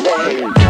name.